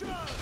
Yeah!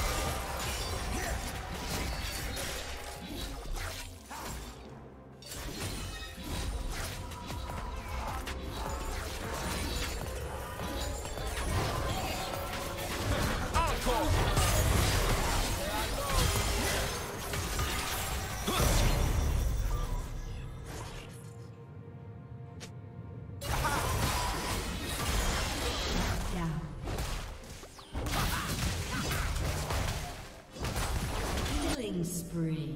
Spree.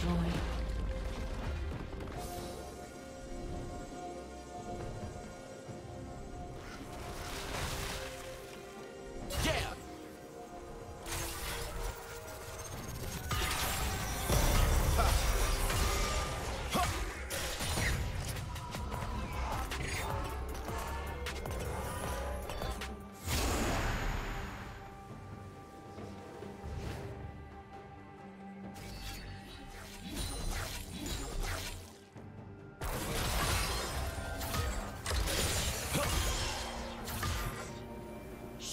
Destroyed.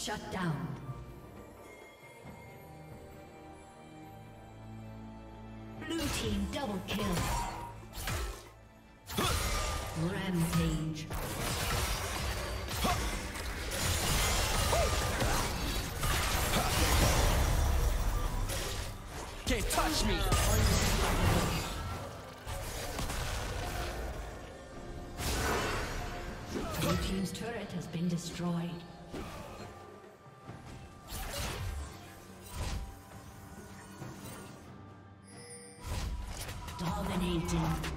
Shut down. Blue team double kill. Rampage. Can't touch me! Blue team's turret has been destroyed. 嗯。